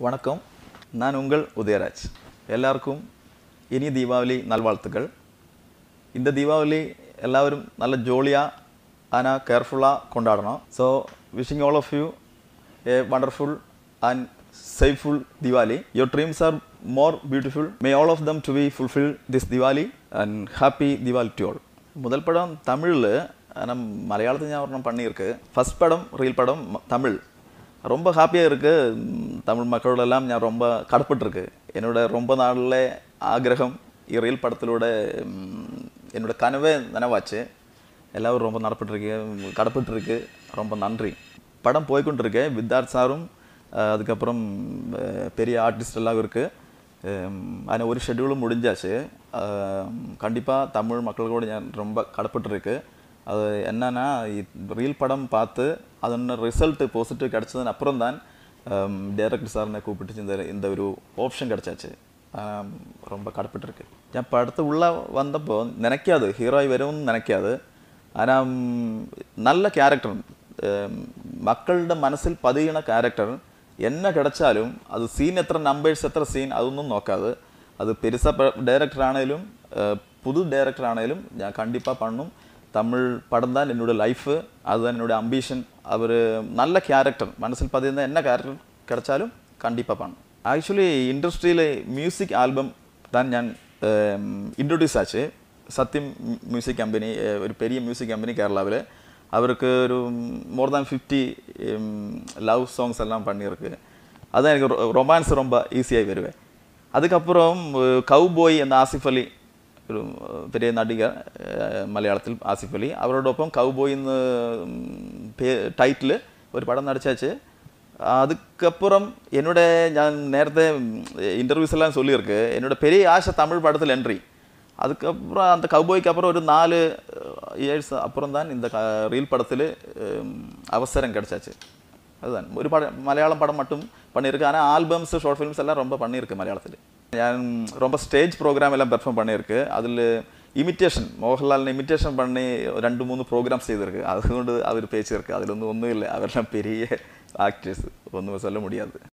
வணக்கம் நான் உங்கள் உதயராஜ் எல்லாருக்கும் இனிய தீபாவளி நல்வாழ்த்துக்கள் இந்த தீபாவளி எல்லாரும் நல்ல ஜோலியாக ஆனால் கேர்ஃபுல்லாக கொண்டாடணும் so wishing all of you a wonderful and safeful Diwali. Your dreams are more beautiful. May all of them to be fulfilled this Diwali and happy Diwali to all. முதல் படம் தமிழில் ஆனால் மலையாளத்தில் ഞാൻ ஒன்றும் பண்ணியிருக்கு ஃபஸ்ட் படம் ரீல் படம் ம- தமிழ் ரொம்ப ஹாப்பியாக இருக்குது தமிழ் மக்களோடெல்லாம் நான் ரொம்ப கடப்பட்டிருக்கு. என்னோட ரொம்ப நாளில் ஆகிரகம் இரயில் படத்திலோட என்னோட கனவே நனவாச்சு. எல்லோரும் ரொம்ப நடப்பட்டுருக்கு கடப்பட்டுருக்கு. ரொம்ப நன்றி. படம் போய்கொண்டிருக்கேன் வித்தார்த் சாரும் அதுக்கப்புறம் பெரிய ஆர்டிஸ்ட் எல்லாம் இருக்குது அதில் ஒரு ஷெட்யூலும் முடிஞ்சாச்சு. கண்டிப்பாக தமிழ் மக்கள் கூட ஞான் ரொம்ப கடப்பட்டுருக்கு. அது என்னென்னா ரீல் படம் பார்த்து அதோட ரிசல்ட் பாசிட்டிவ் கிடச்சதுன்னு அப்புறம் தான் ഡയറക്ടർ சார்னை കൂപ്പിട്ട് இந்த இந்த ஒரு ഓപ്ഷൻ கிடச்சாச்சு ரொம்ப கடப்பட்டிருக்கு ഞാൻ പടത്ത് ഉള്ള വന്നപ്പോൾ നനയ്ക്കാതെ ഹീറോയി വരുമെന്ന് നനയ്ക്കാതെ ആനാ നല്ല ക്യാരക്ടർ മക്കളുടെ മനസ്സിൽ പതിയണ ക്യാരക്ടർ എന്നെ കിടച്ചാലും അത് സീൻ എത്ര നമ്പേഴ്സ് എത്ര സീൻ അതൊന്നും നോക്കാതെ അത് പെരുസ ഡയറക്ടർ ആണെങ്കിലും പുതു ഡയറക്ടർ ആണെങ്കിലും ഞാൻ കണ്ടിപ്പാ പണ്ണും. തമിഴ് പടം தான் என்னோட லைஃப் அதுதான் என்னோட அம்பிஷன் அவர் நல்ல கேரக்டர் மனசில் பதிந்த என்ன கேரக்டர் கிடைச்சாலும் கண்டிப்பாக பண்ணும் ஆக்சுவலி இண்டஸ்ட்ரியில் மியூசிக் ஆல்பம் தான் ഞാൻ ഇൻട്രൊഡ്യൂസ് ആച്ച് സത്യം മ്യൂസിക് കമ്പനി ഏഹ്, ഒരു പെരിയ മ്യൂസിക് കമ്പനി കേരളാവിൽ അവർക്ക് ഒരു more than fifty love songs எல்லாம் பண்ணியிருக்கு அதான் எனக்கு ரொமான்ஸ் ரொம்ப ஈஸியாகி வருவேன் அதுக்கப்புறம் கவுபோய் அந்த ஆசிஃப் அலி ഒരു ഏഹ്, പെരിയ നടികർ ഏഹ്, മലയാളത്തിൽ ആസിഫ് അലി അവരോടൊപ്പം കൗബോയ് എന്ന് ടൈറ്റിൽ ഒരു പടം നടിച്ചാച്ച് அதுக்கப்புறம் என்னோட நான் நேரத்தை இன்டர்வியூஸ் எல்லாம் சொல்லியிருக்கு என்னோட பெரிய ஆசை தமிழ் படத்தில் என்ட்ரி அதுக்கப்புறம் அந்த கவுபோய்க்கு அப்புறம் ஒரு நாலு இயர்ஸ் அப்புறம் தான் இந்த ரீல் படத்தில் அவசரம் கிடைச்சாச்சு அதுதான் ஒரு படம் மலையாளம் படம் மட்டும் பண்ணியிருக்கு ஆனால் ஆல்பம்ஸ் ஷார்ட் ஃபிலிம்ஸ் எல்லாம் ரொம்ப பண்ணியிருக்கு மலையாளத்தில் ഞാൻ ரொம்ப സ്റ്റേജ് പ്രോഗ്രാം എല്ലാം പെർഫോം பண்ணியிருக்கு അതിൽ ഇമിറ്റേഷൻ മോഹൻലാലിനെ ഇമിറ്റേഷൻ പണി രണ്ട് മൂന്ന് പ്രോഗ്രാം ചെയ്തിരുക്കു അതുകൊണ്ട് അവർ പേച്ചിരുക്കുക അതിലൊന്നും ഒന്നുമില്ല. അവരെല്ലാം പെരിയ ആക്ടേഴ്സ് ഒന്നും ചൊല്ല മുടിയാത്